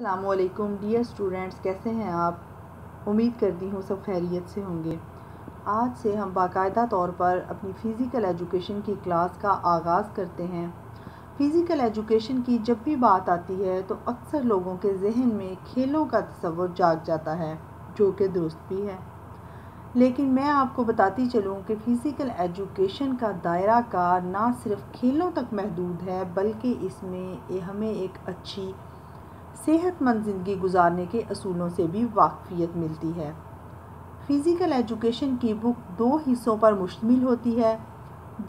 अल्लाम dear students कैसे हैं आप? उम्मीद करती हूँ सब खैरियत से होंगे। आज से हम बाकायदा तौर पर अपनी फ़िज़िकल एजुकेशन की क्लास का आगाज़ करते हैं। फ़िज़िकल एजुकेशन की जब भी बात आती है तो अक्सर लोगों के जहन में खेलों का तस्वर जाग जाता है, जो कि दुरुस्त भी है। लेकिन मैं आपको बताती चलूँ कि फ़िज़िकल एजुकेशन का दायरा का ना सिर्फ़ खेलों तक महदूद है, बल्कि इसमें हमें एक अच्छी सेहतमंद ज़िंदगी गुजारने के असूलों से भी वाकफियत मिलती है। फ़िज़िकल एजुकेशन की बुक दो हिस्सों पर मुश्तमिल होती है,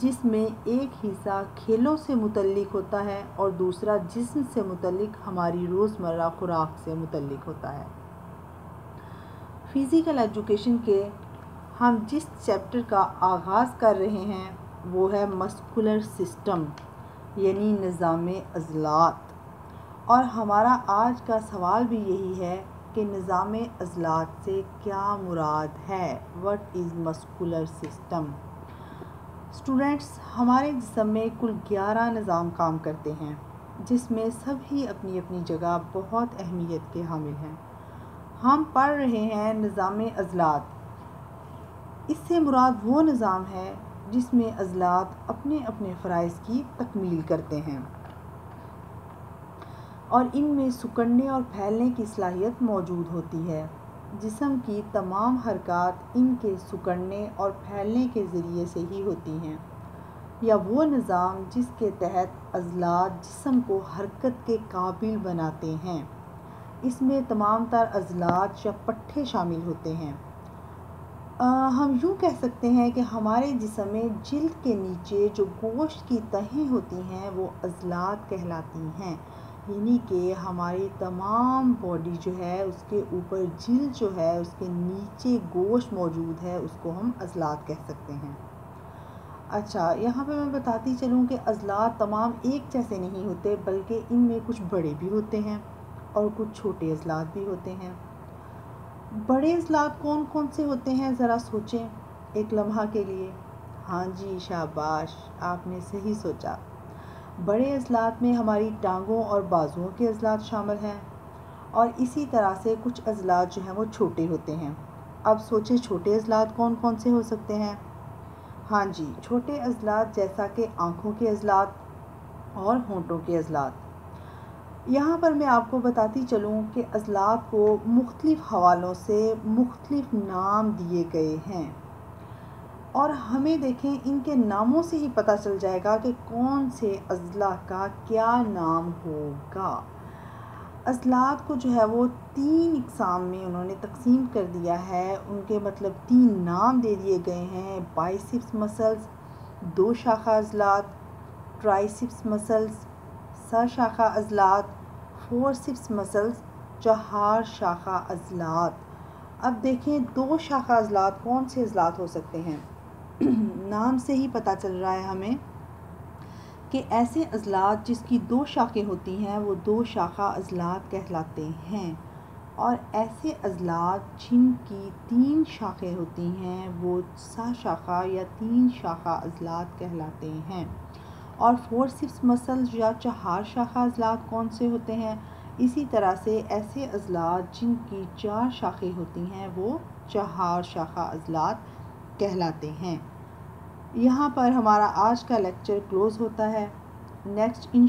जिसमें एक हिस्सा खेलों से मुतलिक होता है और दूसरा जिस्म से मुतलिक हमारी रोज़मर्रा खुराक से मुतलिक होता है। फ़िज़िकल एजुकेशन के हम जिस चैप्टर का आगाज़ कर रहे हैं, वो है मस्कुलर सिस्टम यानी निज़ाम अज़लात और हमारा आज का सवाल भी यही है कि निज़ाम अजलात से क्या मुराद है? What is muscular system students हमारे जिसम में कुल ग्यारह निज़ाम काम करते हैं, जिसमें सभी अपनी अपनी जगह बहुत अहमियत के हामिल हैं। हम पढ़ रहे हैं निज़ाम अजलात। इससे मुराद वो निज़ाम है जिसमें अजलात अपने अपने फ़रज़ की तकमील करते हैं। और इनमें सुकड़ने और फैलने की सलाहियत मौजूद होती है। जिसम की तमाम हरकत इनके सुकड़ने और फैलने के ज़रिए से ही होती हैं। या वो निज़ाम जिसके तहत अजलात जिसम को हरकत के काबिल बनाते हैं। इसमें तमाम तर अजलात या पट्टे शामिल होते हैं। आ, हम यूँ कह सकते हैं कि हमारे जिसम में जिल्द के नीचे जो गोश्त की तहें होती हैं वो अजलात कहलाती हैं। यानी कि हमारी तमाम बॉडी जो है, उसके ऊपर झिल जो है, उसके नीचे गोश्त मौजूद है, उसको हम अजलात कह सकते हैं। अच्छा यहाँ पे मैं बताती चलूँ कि अजलात तमाम एक जैसे नहीं होते, बल्कि इनमें कुछ बड़े भी होते हैं और कुछ छोटे अजलात भी होते हैं। बड़े अजलात कौन कौन से होते हैं, ज़रा सोचें एक लम्हा के लिए। हाँ जी, शाबाश, आपने सही सोचा। बड़े अजलात में हमारी टांगों और बाजुओं के अजलात शामिल हैं और इसी तरह से कुछ अजलात जो हैं वो छोटे होते हैं। अब सोचें छोटे अजलात कौन कौन से हो सकते हैं? हाँ जी, छोटे अजलात जैसा कि आँखों के अजलात और होंठों के अजलात यहाँ पर मैं आपको बताती चलूँ कि अजलात को मुख्तलिफ़ हवालों से मुख्तलिफ़ नाम दिए गए हैं। और हमें देखें, इनके नामों से ही पता चल जाएगा कि कौन से अजला का क्या नाम होगा। अजलात को जो है वो तीन इकसाम में उन्होंने तकसीम कर दिया है। उनके मतलब तीन नाम दे दिए गए हैं, बाइसिप्स मसल्स, दो शाखा अजलात, ट्राइसिप्स मसल्स सर शाखा अजलात फोर सिप्स मसल्स चार शाखा अजलात। अब देखें, दो शाखा अजलात कौन से अजलात हो सकते हैं? नाम से ही पता चल रहा है हमें कि ऐसे अजलात जिसकी दो शाखें होती हैं, वो दो शाखा अजलात कहलाते हैं। और ऐसे अजलात जिनकी तीन शाखें होती हैं, वो सा शाखा या तीन शाखा अजलात कहलाते हैं। और फोर सिक्स मसल्स या चार शाखा अजलात कौन से होते हैं? इसी तरह से ऐसे अजलात जिनकी चार शाखें होती हैं, वो चार शाखा अजलात कहलाते हैं। यहाँ पर हमारा आज का लेक्चर क्लोज़ होता है। नेक्स्ट इन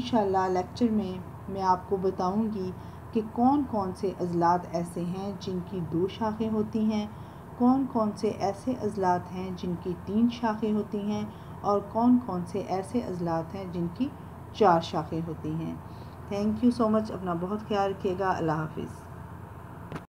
लेक्चर में मैं आपको बताऊँगी कि कौन कौन से अजलात ऐसे हैं जिनकी दो शाखें होती हैं कौन कौन से ऐसे अजलात हैं जिनकी तीन शाखें होती हैं और कौन कौन से ऐसे अजलात हैं जिनकी चार शाखें होती हैं। थैंक यू सो मच अपना बहुत ख्याल रखिएगा, अल्लाह हाफिज़।